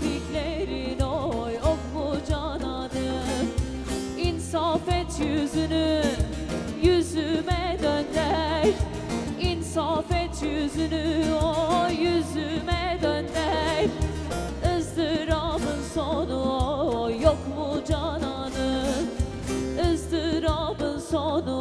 kirpiklerin oy of bu canadır İnsaf et yüzünü yüzüme dönder. İnsaf et yüzünü o yüzüme dönder. Izdırabın sonu yok mu cananın ızdırabın sonu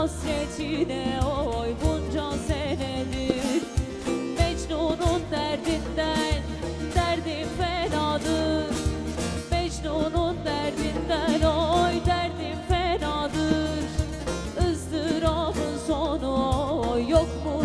hasretine oy bunca senedir. Mecnun'un derdinden derdim fenadır. Mecnun'un derdinden oy derdim fenadır. Izdırabın sonu oy yok mu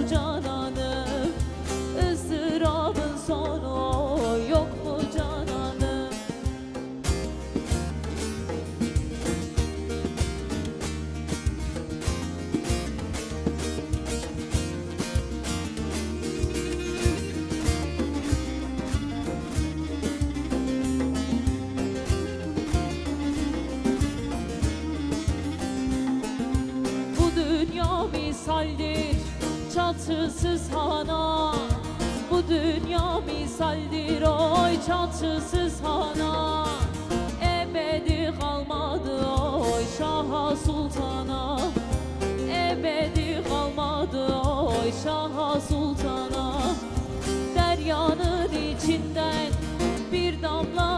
misaldir çatısız hana. Bu dünya misaldir oy çatısız hana. Ebedi kalmadı oy Şaha Sultan'a. Ebedi kalmadı oy Şaha Sultan'a. Deryanın içinden bir damla